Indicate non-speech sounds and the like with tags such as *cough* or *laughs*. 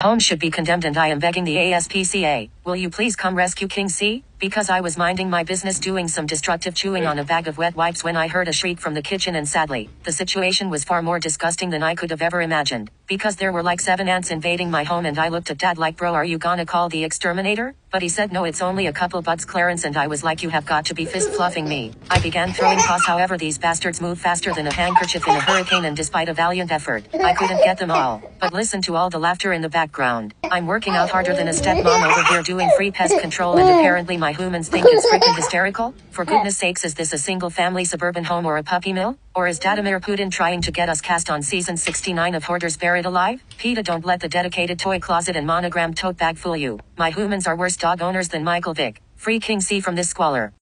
Home should be condemned and I am begging the ASPCA, will you please come rescue King C? Because I was minding my business doing some destructive chewing on a bag of wet wipes when I heard a shriek from the kitchen and sadly, the situation was far more disgusting than I could have ever imagined. Because there were like seven ants invading my home and I looked at dad like bro are you gonna call the exterminator? But he said no it's only a couple bugs Clarence and I was like you have got to be fist fluffing me. I began throwing paws however these bastards move faster than a handkerchief in a hurricane and despite a valiant effort, I couldn't get them all. But listen to all the laughter in the background. I'm working out harder than a stepmom over here doing free pest control and *laughs* apparently my humans think it's freaking hysterical? For goodness sakes is this a single family suburban home or a puppy mill? Or is Vladimir Putin trying to get us cast on season 69 of Hoarders Buried Alive? PETA don't let the dedicated toy closet and monogram tote bag fool you. My humans are worse dog owners than Michael Vick. Free King C from this squalor.